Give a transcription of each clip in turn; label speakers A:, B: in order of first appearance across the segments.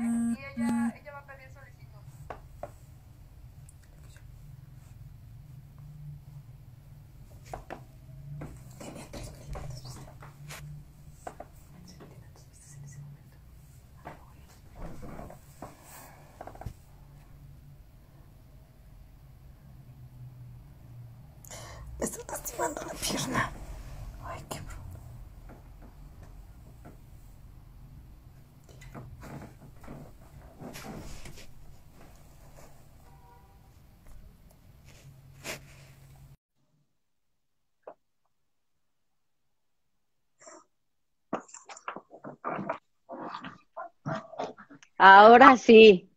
A: y ella, ella va a pedir solicitud.
B: Me está lastimando la pierna.
C: Ahora sí,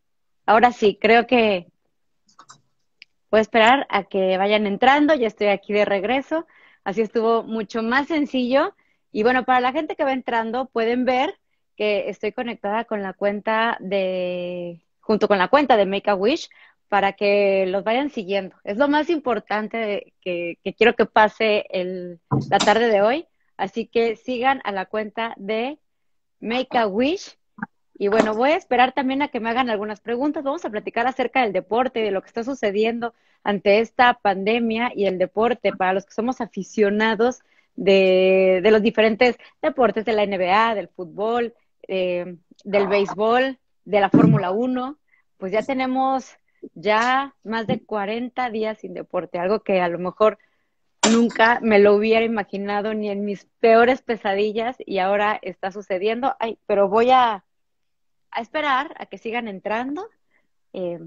C: ahora sí, creo que voy a esperar a que vayan entrando, ya estoy aquí de regreso, así estuvo mucho más sencillo. Y bueno, para la gente que va entrando, pueden ver que estoy conectada con la cuenta de, junto con la cuenta de Make a Wish, para que los vayan siguiendo. Es lo más importante que, quiero que pase la tarde de hoy. Así que sigan a la cuenta de Make a Wish y bueno, voy a esperar también a que me hagan algunas preguntas. Vamos a platicar acerca del deporte, de lo que está sucediendo ante esta pandemia y el deporte para los que somos aficionados de, de los diferentes deportes de la NBA, del fútbol, eh, del béisbol, de la Fórmula 1. Pues ya tenemos ya más de 40 días sin deporte, algo que a lo mejor nunca me lo hubiera imaginado ni en mis peores pesadillas y ahora está sucediendo. Ay, pero voy a a esperar a que sigan entrando eh,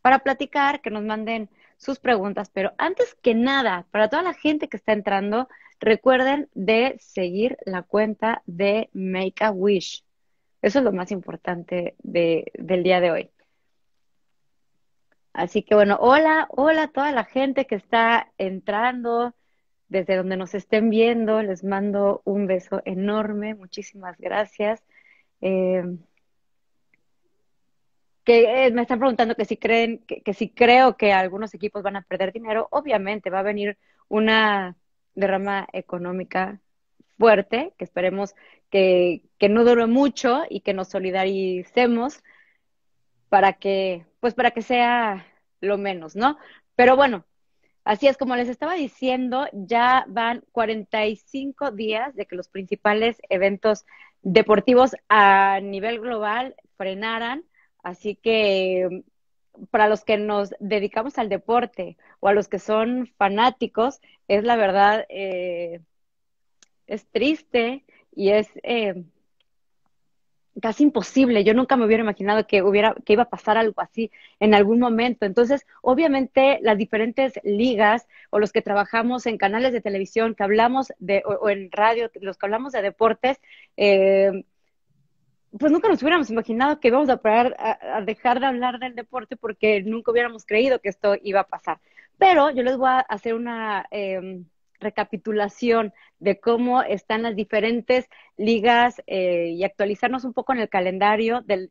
C: para platicar, que nos manden sus preguntas. Pero antes que nada, para toda la gente que está entrando, recuerden de seguir la cuenta de Make a Wish. Eso es lo más importante de, del día de hoy. Así que bueno, hola, hola a toda la gente que está entrando, desde donde nos estén viendo, les mando un beso enorme, muchísimas gracias. Eh, que eh, me están preguntando que si creen, que, que, si creo que algunos equipos van a perder dinero, obviamente va a venir una derrama económica fuerte, que esperemos que, que no dure mucho y que nos solidaricemos para que, pues para que sea lo menos, ¿no? Pero bueno, así es como les estaba diciendo, ya van 45 días de que los principales eventos deportivos a nivel global frenaran Así que para los que nos dedicamos al deporte o a los que son fanáticos, es la verdad, eh, es triste y es eh, casi imposible. Yo nunca me hubiera imaginado que hubiera, que iba a pasar algo así en algún momento. Entonces, obviamente, las diferentes ligas o los que trabajamos en canales de televisión, que hablamos de, o, en radio, los que hablamos de deportes, eh, pues nunca nos hubiéramos imaginado que íbamos a parar a, dejar de hablar del deporte porque nunca hubiéramos creído que esto iba a pasar. Pero yo les voy a hacer una eh, recapitulación de cómo están las diferentes ligas eh, y actualizarnos un poco en el calendario del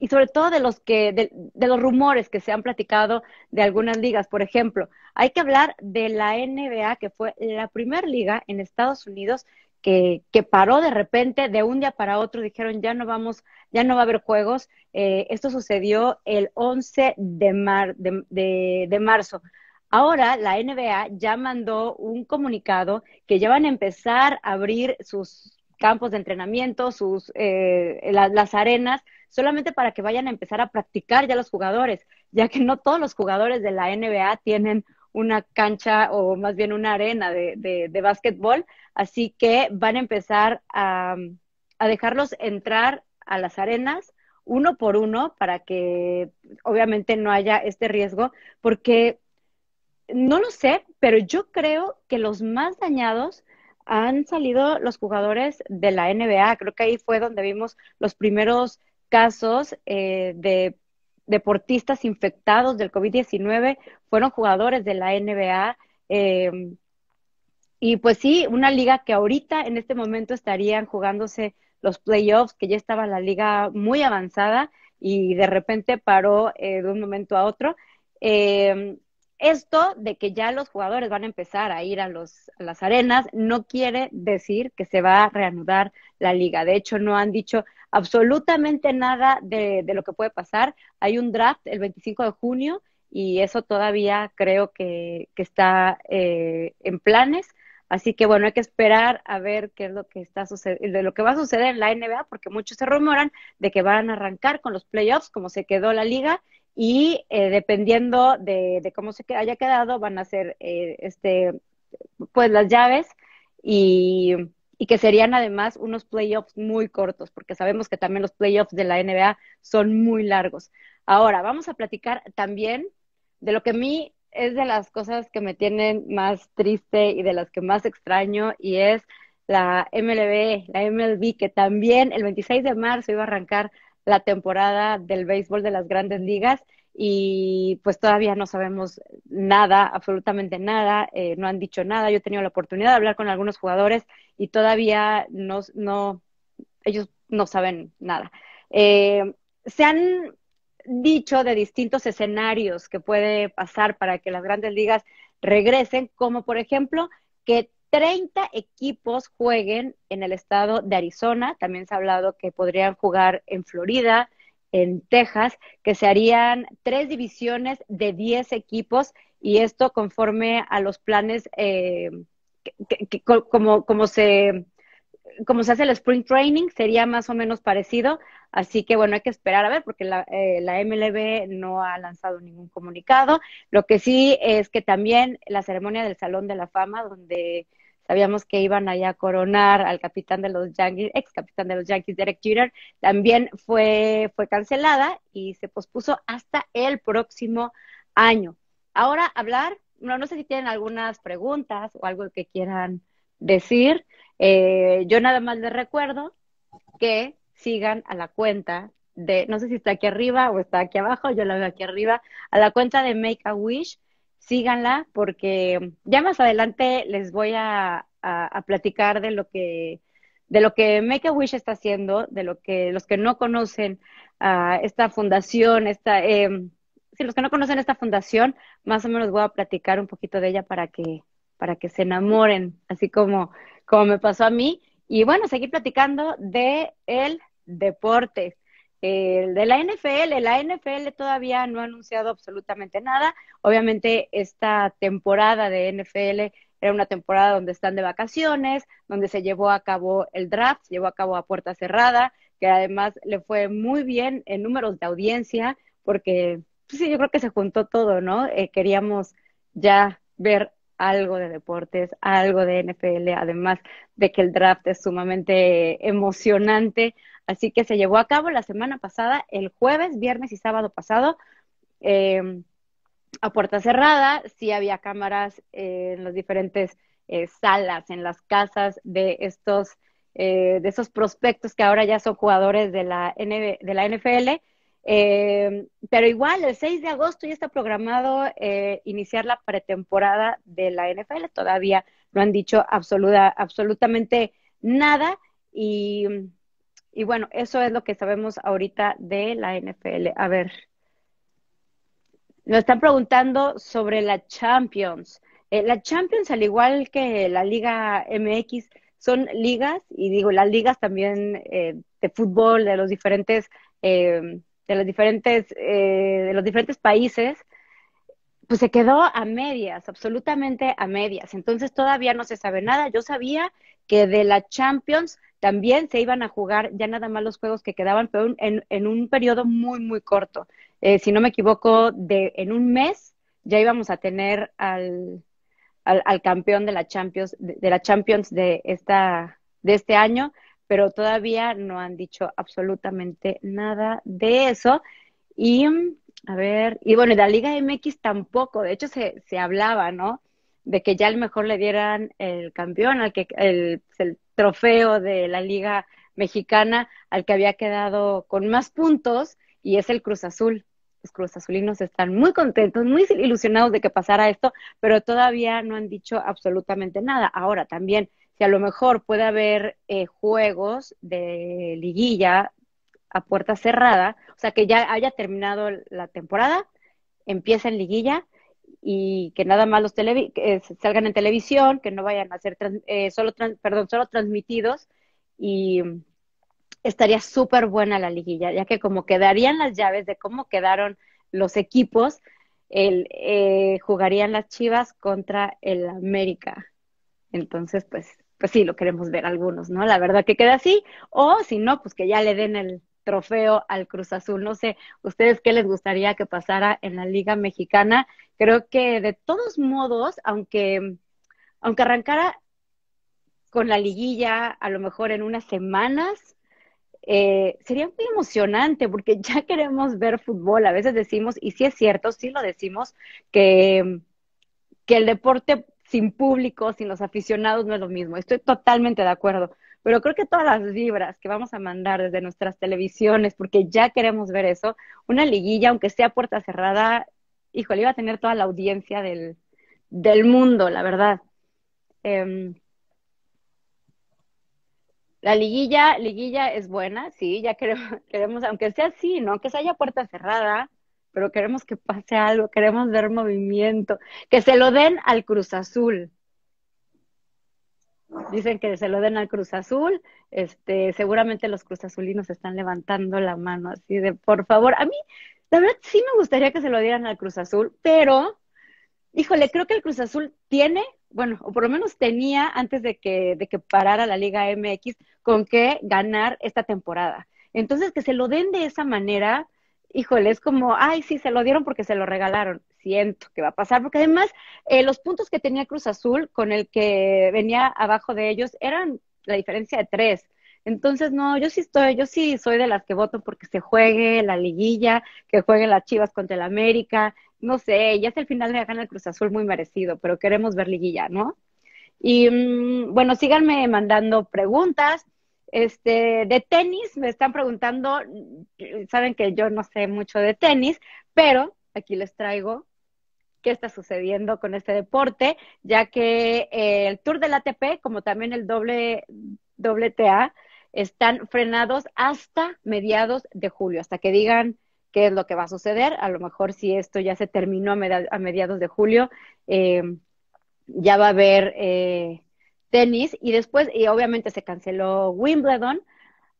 C: y sobre todo de los que de, los rumores que se han platicado de algunas ligas. Por ejemplo, hay que hablar de la NBA, que fue la primera liga en Estados Unidos que, que, paró de repente, de un día para otro, dijeron ya no vamos, ya no va a haber juegos. Eh, esto sucedió el 11 de, mar, de, de, marzo. Ahora la NBA ya mandó un comunicado que ya van a empezar a abrir sus campos de entrenamiento, sus, eh, la, las arenas, solamente para que vayan a empezar a practicar ya los jugadores, ya que no todos los jugadores de la NBA tienen una cancha o más bien una arena de, de, básquetbol, así que van a empezar a, a, dejarlos entrar a las arenas uno por uno para que obviamente no haya este riesgo, porque no lo sé, pero yo creo que los más dañados han salido los jugadores de la NBA. Creo que ahí fue donde vimos los primeros casos eh, de deportistas infectados del COVID-19 fueron jugadores de la NBA. Eh, y pues sí, una liga que ahorita en este momento estarían jugándose los playoffs, que ya estaba la liga muy avanzada y de repente paró eh, de un momento a otro. Eh, esto de que ya los jugadores van a empezar a ir a, los, a las arenas no quiere decir que se va a reanudar la liga. De hecho, no han dicho absolutamente nada de, de lo que puede pasar. Hay un draft el 25 de junio y eso todavía creo que, que está eh, en planes. Así que bueno, hay que esperar a ver qué es lo que está de lo que va a suceder en la NBA, porque muchos se rumoran de que van a arrancar con los playoffs, como se quedó la liga, y eh, dependiendo de, de, cómo se haya quedado, van a ser eh, este, pues las llaves y, y que serían además unos playoffs muy cortos, porque sabemos que también los playoffs de la NBA son muy largos. Ahora, vamos a platicar también de lo que a mí es de las cosas que me tienen más triste y de las que más extraño y es la MLB, la MLB, que también el 26 de marzo iba a arrancar la temporada del béisbol de las grandes ligas y pues todavía no sabemos nada, absolutamente nada, eh, no han dicho nada. Yo he tenido la oportunidad de hablar con algunos jugadores y todavía no, no ellos no saben nada. Eh, se han dicho de distintos escenarios que puede pasar para que las grandes ligas regresen, como por ejemplo que 30 equipos jueguen en el estado de Arizona, también se ha hablado que podrían jugar en Florida, en Texas, que se harían tres divisiones de 10 equipos y esto conforme a los planes eh, que, como, como se como se hace el spring training, sería más o menos parecido. Así que bueno, hay que esperar a ver porque la, eh, la, MLB no ha lanzado ningún comunicado. Lo que sí es que también la ceremonia del Salón de la Fama, donde sabíamos que iban allá a coronar al capitán de los Yankees, ex capitán de los Yankees, Derek Jeter, también fue, fue cancelada y se pospuso hasta el próximo año. Ahora hablar, no, no sé si tienen algunas preguntas o algo que quieran decir. Eh, yo nada más les recuerdo que sigan a la cuenta de, no sé si está aquí arriba o está aquí abajo, yo la veo aquí arriba, a la cuenta de Make a Wish, síganla porque ya más adelante les voy a, a, platicar de lo que de lo que Make a Wish está haciendo, de lo que los que no conocen uh, esta fundación, esta, eh, si los que no conocen esta fundación, más o menos voy a platicar un poquito de ella para que para que se enamoren, así como como me pasó a mí. Y bueno, seguir platicando de el deporte. El de la NFL, la NFL todavía no ha anunciado absolutamente nada. Obviamente esta temporada de NFL era una temporada donde están de vacaciones, donde se llevó a cabo el draft, se llevó a cabo a puerta cerrada, que además le fue muy bien en números de audiencia, porque pues sí, yo creo que se juntó todo, ¿no? Eh, queríamos ya ver algo de deportes, algo de NFL, además de que el draft es sumamente emocionante. Así que se llevó a cabo la semana pasada, el jueves, viernes y sábado pasado, eh, a puerta cerrada. Sí había cámaras en las diferentes eh, salas, en las casas de estos, eh, de esos prospectos que ahora ya son jugadores de la, NB, de la NFL eh, pero igual, el 6 de agosto ya está programado eh, iniciar la pretemporada de la NFL. Todavía no han dicho absoluta, absolutamente nada. Y, y bueno, eso es lo que sabemos ahorita de la NFL. A ver, nos están preguntando sobre la Champions. Eh, la Champions, al igual que la Liga MX, son ligas, y digo, las ligas también de fútbol, de los diferentes de los diferentes, eh, de los diferentes países, pues se quedó a medias, absolutamente a medias. Entonces todavía no se sabe nada. Yo sabía que de la Champions también se iban a jugar ya nada más los juegos que quedaban, pero en, en un periodo muy, muy corto. Eh, si no me equivoco, de, en un mes ya íbamos a tener al, al, campeón de la Champions, de la Champions de esta, de este año pero todavía no han dicho absolutamente nada de eso. Y, a ver, y bueno, de la Liga MX tampoco, de hecho se, se hablaba, ¿no? De que ya a lo mejor le dieran el campeón, al que el, el trofeo de la Liga Mexicana, al que había quedado con más puntos, y es el Cruz Azul. Los Cruz Azulinos están muy contentos, muy ilusionados de que pasara esto, pero todavía no han dicho absolutamente nada. Ahora también que a lo mejor puede haber eh, juegos de liguilla a puerta cerrada, o sea, que ya haya terminado la temporada, empieza en liguilla y que nada más los televi que salgan en televisión, que no vayan a ser eh, solo, perdón, solo transmitidos y estaría súper buena la liguilla, ya que como quedarían las llaves de cómo quedaron los equipos, el, eh, jugarían las Chivas contra el América. Entonces, pues, pues sí, lo queremos ver algunos, ¿no? La verdad que queda así, o si no, pues que ya le den el trofeo al Cruz Azul. No sé, ¿ustedes qué les gustaría que pasara en la Liga Mexicana? Creo que de todos modos, aunque, aunque arrancara con la liguilla a lo mejor en unas semanas, eh, sería muy emocionante porque ya queremos ver fútbol. A veces decimos, y sí es cierto, sí lo decimos, que, que el deporte sin público, sin los aficionados no es lo mismo. Estoy totalmente de acuerdo. Pero creo que todas las vibras que vamos a mandar desde nuestras televisiones, porque ya queremos ver eso, una liguilla, aunque sea puerta cerrada, híjole, iba a tener toda la audiencia del, del mundo, la verdad. Eh, la liguilla, liguilla es buena, sí, ya queremos, queremos, aunque sea así, ¿no? Que se haya puerta cerrada, pero queremos que pase algo, queremos ver movimiento, que se lo den al Cruz Azul. Dicen que se lo den al Cruz Azul, este, seguramente los Cruz Azulinos están levantando la mano así de, por favor, a mí, la verdad sí me gustaría que se lo dieran al Cruz Azul, pero, híjole, creo que el Cruz Azul tiene bueno, o por lo menos tenía antes de que, de que parara la Liga MX con qué ganar esta temporada. Entonces, que se lo den de esa manera, híjole, es como, ay, sí, se lo dieron porque se lo regalaron. Siento que va a pasar, porque además eh, los puntos que tenía Cruz Azul con el que venía abajo de ellos eran la diferencia de tres. Entonces, no, yo sí estoy, yo sí soy de las que voto porque se juegue la liguilla, que jueguen las Chivas contra el América, no sé, ya es el final de gana el Cruz Azul muy merecido, pero queremos ver liguilla, ¿no? Y mm, bueno, síganme mandando preguntas. Este, de tenis, me están preguntando, saben que yo no sé mucho de tenis, pero aquí les traigo qué está sucediendo con este deporte, ya que eh, el Tour del ATP, como también el doble WTA, están frenados hasta mediados de julio, hasta que digan qué es lo que va a suceder. A lo mejor si esto ya se terminó a, mediados de julio, eh, ya va a haber eh, tenis y después, y obviamente se canceló Wimbledon.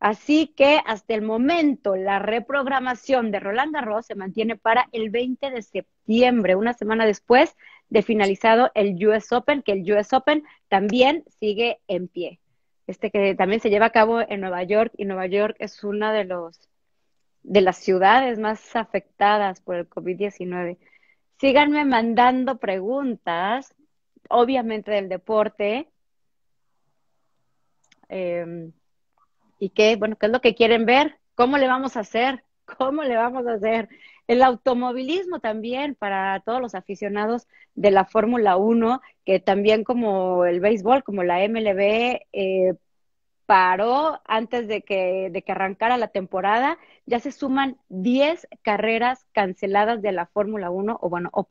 C: Así que hasta el momento la reprogramación de Roland Garros se mantiene para el 20 de septiembre, una semana después de finalizado el US Open, que el US Open también sigue en pie. Este que también se lleva a cabo en Nueva York y Nueva York es una de los de las ciudades más afectadas por el COVID-19. Síganme mandando preguntas, obviamente del deporte. Em, ¿Y qué? Bueno, ¿qué es lo que quieren ver? ¿Cómo le vamos a hacer? ¿Cómo le vamos a hacer? El automovilismo también para todos los aficionados de la Fórmula 1, que también como el béisbol, como la MLB, eh, paró antes de que, de que arrancara la temporada, ya se suman 10 carreras canceladas de la Fórmula 1 o bueno, o,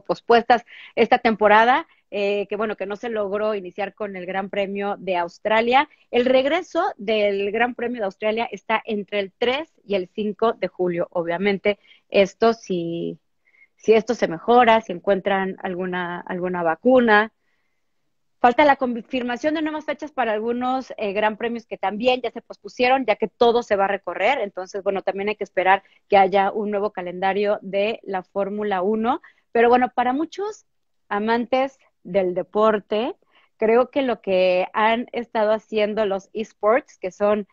C: pospuestas esta temporada, eh, que bueno, que no se logró iniciar con el Gran Premio de Australia. El regreso del Gran Premio de Australia está entre el 3 y el 5 de julio. Obviamente, esto si, si esto se mejora, si encuentran alguna, alguna vacuna, Falta la confirmación de nuevas fechas para algunos eh, gran premios que también ya se pospusieron, ya que todo se va a recorrer. Entonces, bueno, también hay que esperar que haya un nuevo calendario de la Fórmula 1. Pero bueno, para muchos amantes del deporte, creo que lo que han estado haciendo los esports, que son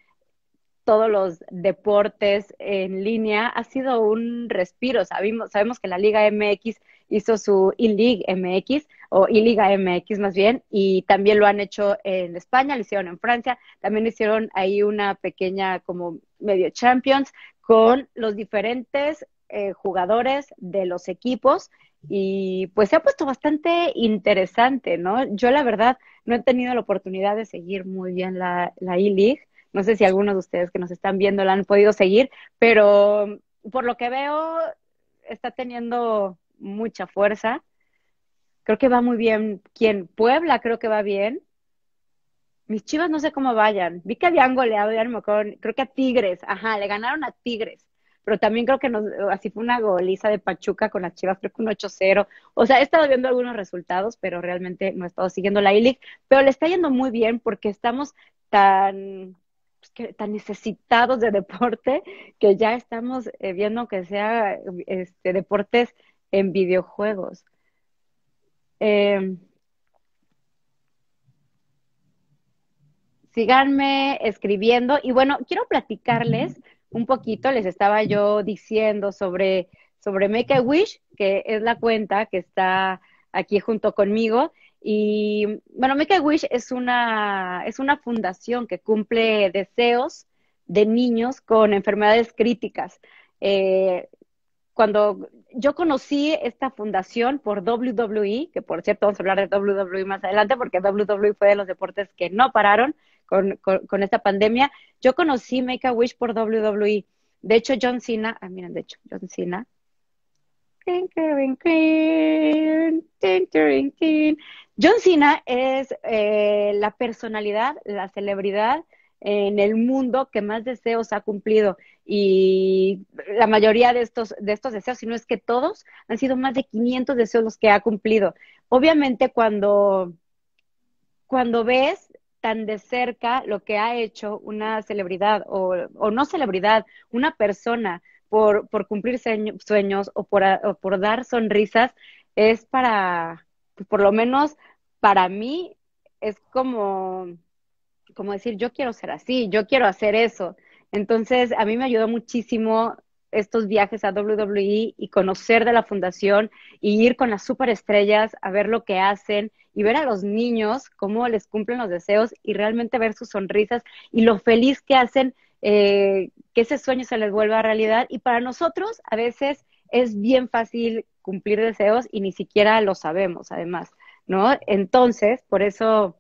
C: todos los deportes en línea, ha sido un respiro. Sabemos, que la Liga MX hizo su E-League MX, o E-Liga MX más bien, y también lo han hecho en España, lo hicieron en Francia, también hicieron ahí una pequeña como medio Champions con los diferentes eh, jugadores de los equipos y pues se ha puesto bastante interesante, ¿no? Yo la verdad no he tenido la oportunidad de seguir muy bien la, la E-League, no sé si algunos de ustedes que nos están viendo la han podido seguir, pero por lo que veo está teniendo mucha fuerza. Creo que va muy bien. ¿Quién? Puebla creo que va bien. Mis chivas no sé cómo vayan. Vi que habían goleado, ya no me creo que a Tigres. Ajá, le ganaron a Tigres. Pero también creo que nos, así fue una goliza de Pachuca con las Chivas, creo que un 8-0. O sea, he estado viendo algunos resultados, pero realmente no he estado siguiendo la I-League, pero le está yendo muy bien porque estamos tan pues, tan necesitados de deporte que ya estamos eh, viendo que sea este, deportes en videojuegos. Eh, síganme escribiendo y bueno, quiero platicarles un poquito, les estaba yo diciendo sobre, sobre Make a Wish, que es la cuenta que está aquí junto conmigo. Y bueno, Make a Wish es una, es una fundación que cumple deseos de niños con enfermedades críticas. Eh, cuando yo conocí esta fundación por WWE, que por cierto vamos a hablar de WWE más adelante, porque WWE fue de los deportes que no pararon, con, con, esta pandemia. Yo conocí Make a Wish por WWE. De hecho, John Cena, ah, miren, de hecho, John Cena. John Cena es eh, la personalidad, la celebridad en el mundo que más deseos ha cumplido y la mayoría de estos, de estos deseos, si no es que todos, han sido más de 500 deseos los que ha cumplido. Obviamente cuando, cuando ves tan de cerca lo que ha hecho una celebridad o, o no celebridad, una persona por, por cumplir sueños o por, por dar sonrisas, es para, por lo menos para mí, es como, como decir, yo quiero ser así, yo quiero hacer eso. Entonces, a mí me ayudó muchísimo estos viajes a WWE y conocer de la fundación y ir con las superestrellas a ver lo que hacen y ver a los niños cómo les cumplen los deseos y realmente ver sus sonrisas y lo feliz que hacen eh, que ese sueño se les vuelva realidad. Y para nosotros a veces es bien fácil cumplir deseos y ni siquiera lo sabemos, además, ¿no? Entonces, por eso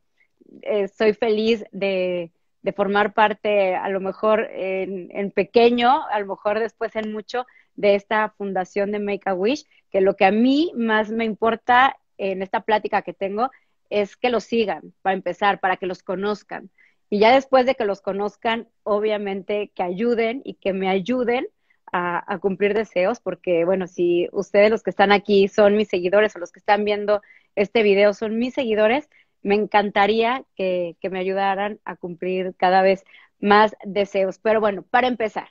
C: eh, soy feliz de, de formar parte, a lo mejor en, pequeño, a lo mejor después en mucho, de esta fundación de Make a Wish, que lo que a mí más me importa en esta plática que tengo es que los sigan, para empezar, para que los conozcan. Y ya después de que los conozcan, obviamente que ayuden y que me ayuden a, cumplir deseos, porque bueno, si ustedes los que están aquí son mis seguidores o los que están viendo este video son mis seguidores, me encantaría que, me ayudaran a cumplir cada vez más deseos. Pero bueno, para empezar,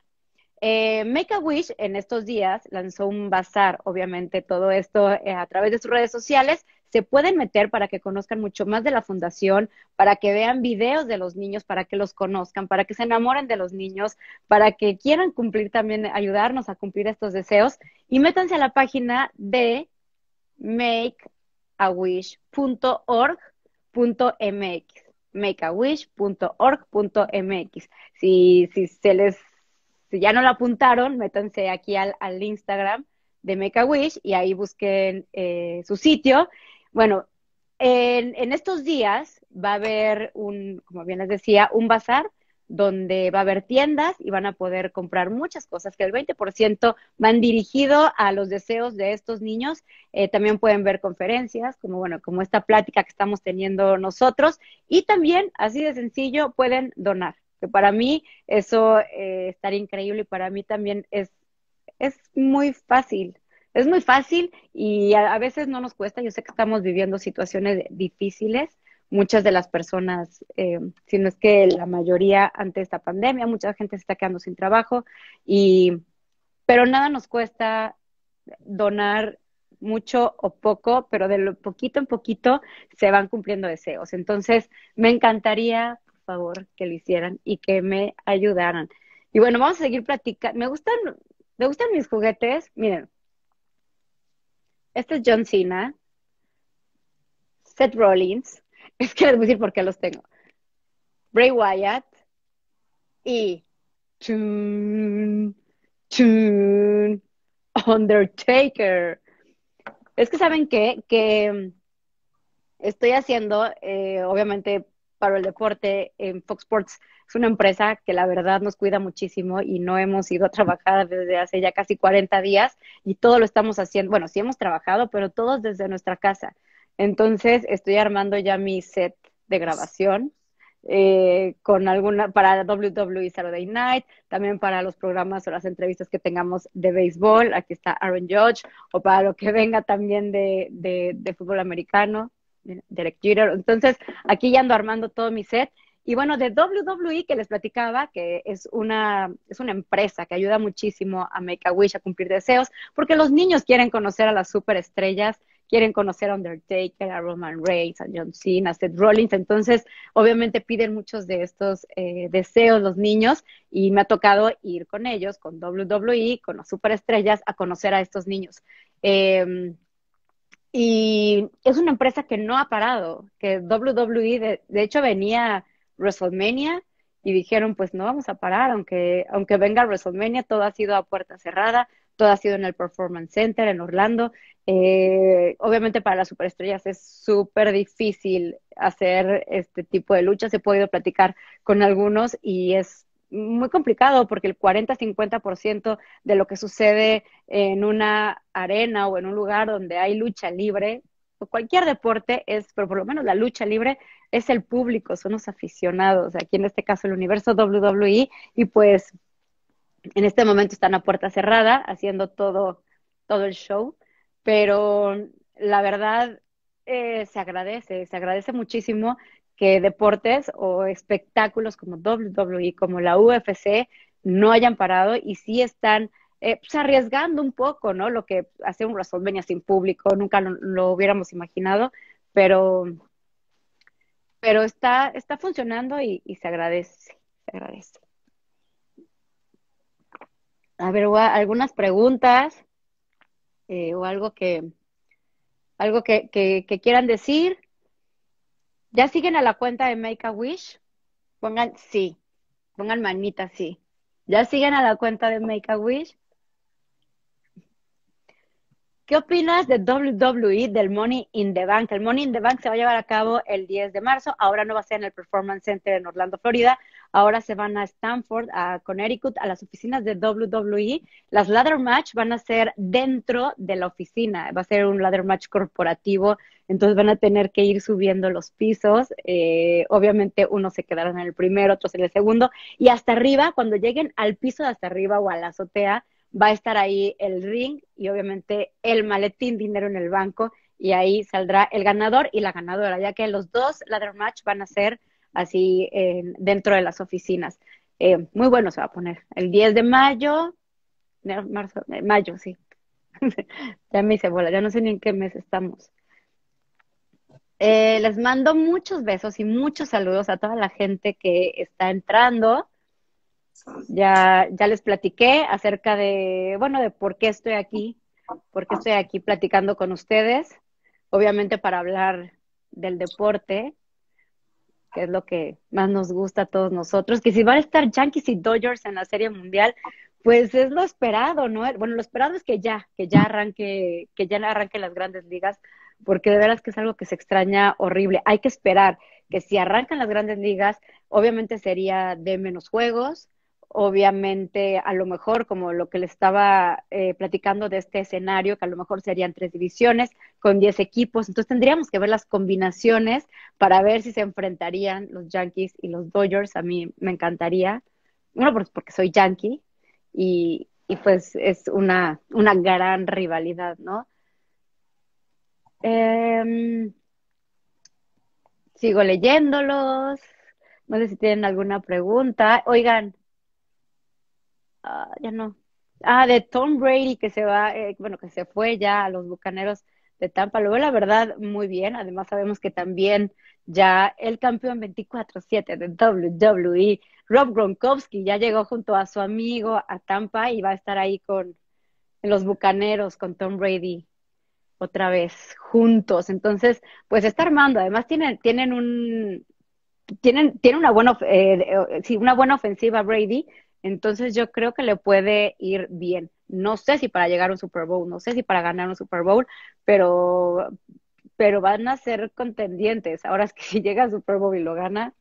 C: eh, Make a Wish en estos días lanzó un bazar, obviamente todo esto eh, a través de sus redes sociales. Se pueden meter para que conozcan mucho más de la fundación, para que vean videos de los niños, para que los conozcan, para que se enamoren de los niños, para que quieran cumplir también, ayudarnos a cumplir estos deseos. Y métanse a la página de makeawish.org .mx, makeawish.org.mx. Si, si se les, si ya no lo apuntaron, métanse aquí al, al Instagram de Make a Wish y ahí busquen eh, su sitio. Bueno, en, en, estos días va a haber un, como bien les decía, un bazar donde va a haber tiendas y van a poder comprar muchas cosas, que el 20% van dirigido a los deseos de estos niños. Eh, también pueden ver conferencias, como bueno, como esta plática que estamos teniendo nosotros, y también, así de sencillo, pueden donar. Que para mí eso eh, estaría increíble y para mí también es, es muy fácil. Es muy fácil y a, a veces no nos cuesta. Yo sé que estamos viviendo situaciones difíciles, muchas de las personas, eh, si no es que la mayoría ante esta pandemia, mucha gente se está quedando sin trabajo, y, pero nada nos cuesta donar mucho o poco, pero de lo poquito en poquito se van cumpliendo deseos. Entonces, me encantaría, por favor, que lo hicieran y que me ayudaran. Y bueno, vamos a seguir platicando. Me gustan, me gustan mis juguetes. Miren, este es John Cena, Seth Rollins, es que les voy a decir por qué los tengo. Bray Wyatt y chun, chun, Undertaker. Es que saben qué? que estoy haciendo, eh, obviamente, para el deporte en Fox Sports. Es una empresa que la verdad nos cuida muchísimo y no hemos ido a trabajar desde hace ya casi 40 días y todo lo estamos haciendo. Bueno, sí hemos trabajado, pero todos desde nuestra casa. Entonces estoy armando ya mi set de grabación. eh, con alguna, para WWE Saturday Night, también para los programas o las entrevistas que tengamos de béisbol, aquí está Aaron Judge, o para lo que venga también de, de, de fútbol americano, Derek Jeter. Entonces, aquí ya ando armando todo mi set. Y bueno, de WWE que les platicaba, que es una, es una empresa que ayuda muchísimo a Make a Wish a cumplir deseos, porque los niños quieren conocer a las superestrellas quieren conocer a Undertaker, a Roman Reigns, a John Cena, a Seth Rollins, entonces obviamente piden muchos de estos eh, deseos los niños y me ha tocado ir con ellos, con WWE, con las superestrellas, a conocer a estos niños. Em, y es una empresa que no ha parado, que WWE, de, de hecho venía WrestleMania y dijeron, pues no vamos a parar, aunque, aunque venga WrestleMania, todo ha sido a puerta cerrada, todo ha sido en el Performance Center en Orlando. Eh, obviamente para las superestrellas es súper difícil hacer este tipo de luchas. He podido platicar con algunos y es muy complicado porque el 40-50% de lo que sucede en una arena o en un lugar donde hay lucha libre, o cualquier deporte es, pero por lo menos la lucha libre es el público, son los aficionados, aquí en este caso el universo WWE, y pues en este momento están a puerta cerrada haciendo todo, todo el show, pero la verdad eh, se agradece, se agradece muchísimo que deportes o espectáculos como WWE, como la UFC, no hayan parado y sí están eh, pues arriesgando un poco, ¿no? Lo que hace un WrestleMania sin público, nunca lo, hubiéramos imaginado, pero, pero está, está funcionando y, y se agradece, se agradece. A ver, algunas preguntas eh, o algo que algo que, que, quieran decir. ¿Ya siguen a la cuenta de Make a Wish? Pongan sí, pongan manita sí. ¿Ya siguen a la cuenta de Make a Wish? ¿Qué opinas de WWE del Money in the Bank? El Money in the Bank se va a llevar a cabo el 10 de marzo. Ahora no va a ser en el Performance Center en Orlando, Florida. Ahora se van a Stanford, a Connecticut, a las oficinas de WWE. Las ladder match van a ser dentro de la oficina. Va a ser un ladder match corporativo. Entonces van a tener que ir subiendo los pisos. Eh, obviamente unos se quedarán en el primero, otros en el segundo. Y hasta arriba, cuando lleguen al piso de hasta arriba o a la azotea, va a estar ahí el ring y obviamente el maletín dinero en el banco y ahí saldrá el ganador y la ganadora, ya que los dos ladder match van a ser así dentro de las oficinas. Eh, muy bueno se va a poner. El 10 de mayo, marzo, mayo, sí. ya me hice bola, ya no sé ni en qué mes estamos. Eh, les mando muchos besos y muchos saludos a toda la gente que está entrando. Ya, ya les platiqué acerca de, bueno, de por qué estoy aquí, por qué estoy aquí platicando con ustedes, obviamente para hablar del deporte, que es lo que más nos gusta a todos nosotros, que si van a estar Yankees y Dodgers en la Serie Mundial, pues es lo esperado, ¿no? Bueno, lo esperado es que ya, que ya arranque, que ya arranque las grandes ligas, porque de veras que es algo que se extraña horrible. Hay que esperar que si arrancan las grandes ligas, obviamente sería de menos juegos, obviamente a lo mejor como lo que le estaba eh, platicando de este escenario, que a lo mejor serían tres divisiones con diez equipos, entonces tendríamos que ver las combinaciones para ver si se enfrentarían los Yankees y los Dodgers, a mí me encantaría, bueno, pues porque soy Yankee y, y pues es una, una gran rivalidad, ¿no? Eh, sigo leyéndolos, no sé si tienen alguna pregunta. Oigan, uh, ya no. Ah, de Tom Brady que se va, eh, bueno, que se fue ya a los Bucaneros de Tampa. Lo veo la verdad muy bien. Además sabemos que también ya el campeón 24-7 de WWE, Rob Gronkowski, ya llegó junto a su amigo a Tampa y va a estar ahí con los Bucaneros con Tom Brady otra vez juntos. Entonces, pues está armando. Además tienen tienen un tienen tiene una buena eh, eh, sí, una buena ofensiva Brady entonces yo creo que le puede ir bien. No sé si para llegar a un Super Bowl, no sé si para ganar un Super Bowl, pero, pero van a ser contendientes. Ahora es que si llega a Super Bowl y lo gana,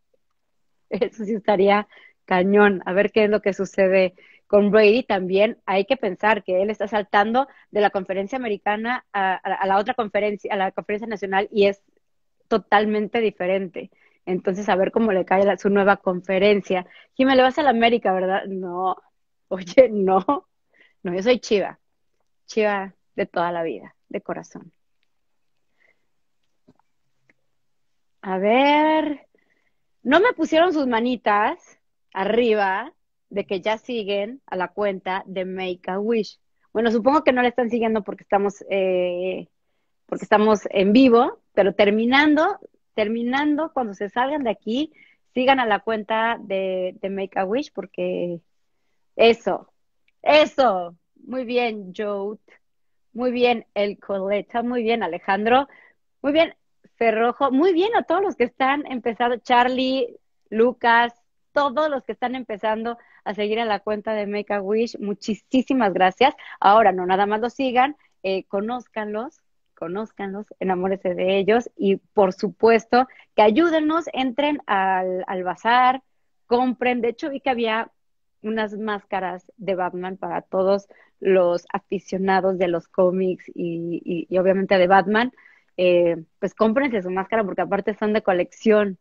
C: eso sí estaría cañón. A ver qué es lo que sucede con Brady. También hay que pensar que él está saltando de la conferencia americana a, la otra conferencia, a la conferencia nacional y es totalmente diferente. Entonces, a ver cómo le cae la, su nueva conferencia. Jimé, le vas a la América, ¿verdad? No. Oye, no. No, yo soy chiva. Chiva de toda la vida, de corazón. A ver. No me pusieron sus manitas arriba de que ya siguen a la cuenta de Make a Wish. Bueno, supongo que no le están siguiendo porque estamos, eh, porque estamos en vivo, pero terminando, terminando, cuando se salgan de aquí, sigan a la cuenta de, Make a Wish porque eso, eso, muy bien, Joe, muy bien, El Coleta, muy bien, Alejandro, muy bien, Ferrojo, muy bien a todos los que están empezando, Charlie, Lucas, todos los que están empezando a seguir a la cuenta de Make a Wish. Muchísimas gracias. Ahora no nada más lo sigan, eh, conózcanlos, conózcanlos, enamórense de ellos y por supuesto que ayúdenos, entren al, al bazar, compren. De hecho, vi que había unas máscaras de Batman para todos los aficionados de los cómics y, y, obviamente de Batman. Eh, pues cómprense su máscara porque aparte son de colección.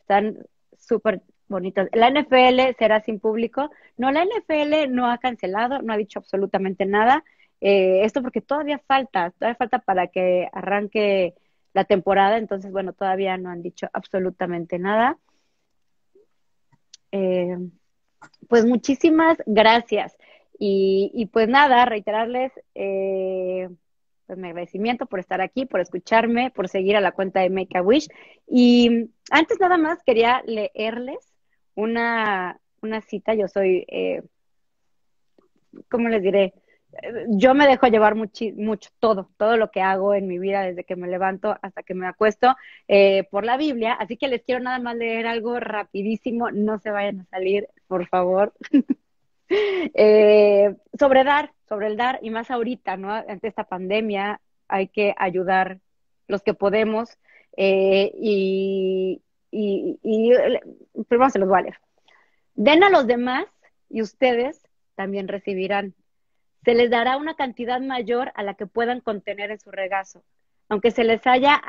C: Están súper bonitas. La NFL será sin público. No, la NFL no ha cancelado, no ha dicho absolutamente nada. Eh, esto porque todavía falta, todavía falta para que arranque la temporada, entonces, bueno, todavía no han dicho absolutamente nada. Eh, pues muchísimas gracias. Y, pues nada, reiterarles eh, pues mi agradecimiento por estar aquí, por escucharme, por seguir a la cuenta de Make a Wish. Y antes nada más quería leerles una, una cita, yo soy, eh, ¿cómo les diré? Yo me dejo llevar mucho, todo, todo lo que hago en mi vida, desde que me levanto hasta que me acuesto, eh, por la Biblia. Así que les quiero nada más leer algo rapidísimo, no se vayan a salir, por favor. eh, sobre dar, sobre el dar, y más ahorita, ¿no? Ante esta pandemia, hay que ayudar los que podemos. Eh, y, y, y primero se los voy a leer. Den a los demás y ustedes también recibirán. Se les dará una cantidad mayor a la que puedan contener en su regazo. Aunque se les haya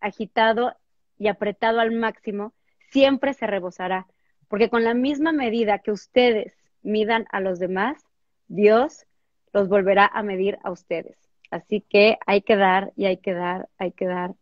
C: agitado y apretado al máximo, siempre se rebosará, porque con la misma medida que ustedes midan a los demás, Dios los volverá a medir a ustedes. Así que hay que dar y hay que dar, hay que dar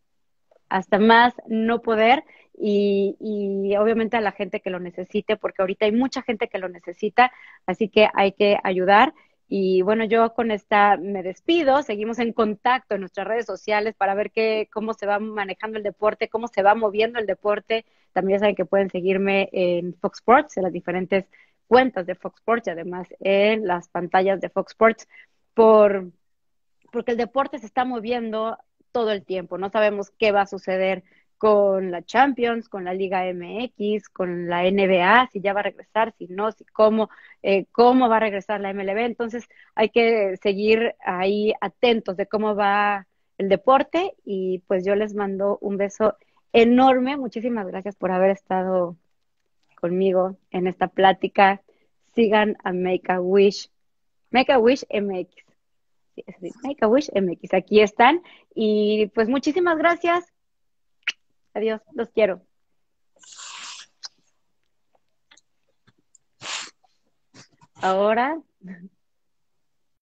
C: hasta más no poder y, y, obviamente a la gente que lo necesite, porque ahorita hay mucha gente que lo necesita, así que hay que ayudar. Y bueno, yo con esta me despido, seguimos en contacto en nuestras redes sociales para ver qué, cómo se va manejando el deporte, cómo se va moviendo el deporte. También saben que pueden seguirme en Fox Sports, en las diferentes cuentas de Fox Sports y además en las pantallas de Fox Sports, por, porque el deporte se está moviendo todo el tiempo. No sabemos qué va a suceder con la Champions, con la Liga MX, con la NBA, si ya va a regresar, si no, si cómo, eh, cómo va a regresar la MLB. Entonces hay que seguir ahí atentos de cómo va el deporte y pues yo les mando un beso enorme. Muchísimas gracias por haber estado conmigo en esta plática. Sigan a Make a Wish, Make a Wish MX. Make a Wish MX, aquí están. Y pues muchísimas gracias Adiós, los quiero. Ahora